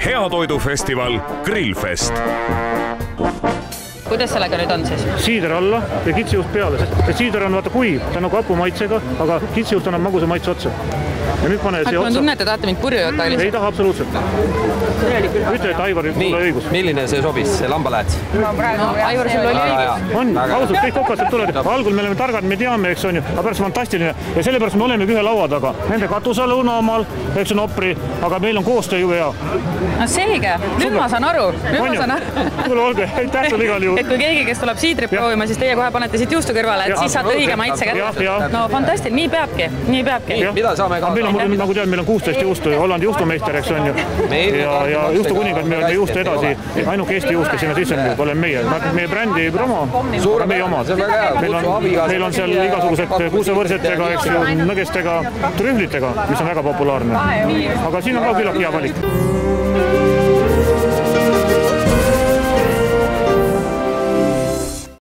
heatoidufestival Grillfest kuidas sellega nüüd on siis? siider alla ja kitsijuust peale, sest see siider on vaata kuiv, ta on nagu hapumaitsega, aga kitsijuust annab magusa maitse otsa. ja nüüd pane siia ma otsa. tunnen, et te tahate mind purju jutta ei taha absoluutselt. ütle, et Aivar, sul oli õigus. milline see sobis, see lambaläts? no Aivar, sul oli õigus. Ausalt, kõik kokased tulevad, algul me oleme targad, me teame, eks on ju, aga pärast fantastiline. Ja sellepärast me olemegi ühe laua taga. Nende katusealune omal, eks on Opri, aga meil on koostöö jube hea. no selge, nüüd ma saan aru, nüüd On ma ju? saan aru. kuule, olge, aitäh sulle igal juhul. et kui keegi, kes tuleb siidrit proovima, siis teie kohe panete siit juustu kõrvale, et siis saate õige maitse kätte. no fantastiline, nii peabki, nii peabki. Mida saame ka- meil on, mul- nagu tead, meil on kuusteist juustu ja Hollandi juustumeister, eks on ju. Ja, ja juustukuningas meil on hästi, juust et ei edasi, ainuke Eesti juust, kes sinna sisse on oleme meie. meie brändi promo, aga meie omad. see on väga hea. meil on, meil on seal igasugused kuusevõrsetega, eks ju, nõgestega, trühvlitega, mis on väga populaarne. aga siin on ka küllalt hea valik.